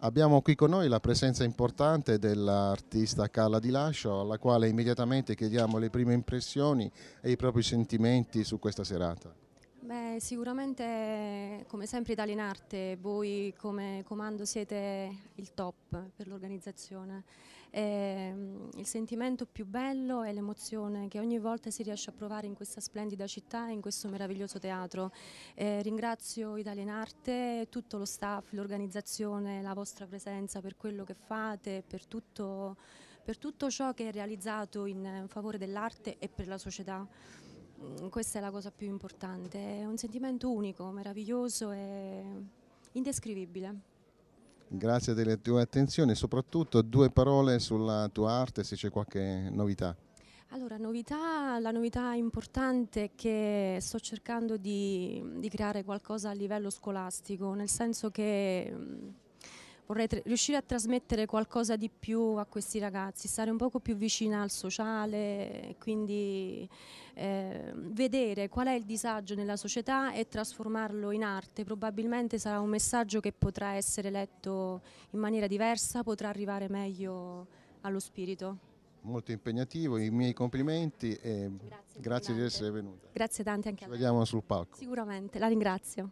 Abbiamo qui con noi la presenza importante dell'artista Carla Di Lascio, alla quale immediatamente chiediamo le prime impressioni e i propri sentimenti su questa serata. Beh, sicuramente come sempre Italia in Arte, voi come comando siete il top per l'organizzazione. Sentimento più bello è l'emozione che ogni volta si riesce a provare in questa splendida città e in questo meraviglioso teatro. Eh, ringrazio Italia in Arte, tutto lo staff, l'organizzazione, la vostra presenza per quello che fate, per tutto, per tutto ciò che è realizzato in favore dell'arte e per la società. Mm, questa è la cosa più importante, è un sentimento unico, meraviglioso e indescrivibile. Grazie delle tue attenzioni e soprattutto due parole sulla tua arte se c'è qualche novità. Allora, novità, la novità importante è che sto cercando di, di creare qualcosa a livello scolastico, nel senso che vorrei riuscire a trasmettere qualcosa di più a questi ragazzi, stare un poco più vicina al sociale, quindi eh, vedere qual è il disagio nella società e trasformarlo in arte. Probabilmente sarà un messaggio che potrà essere letto in maniera diversa, potrà arrivare meglio allo spirito. Molto impegnativo, i miei complimenti e grazie, grazie di essere venuta. Grazie tante anche Ci a vediamo sul palco. Sicuramente, la ringrazio.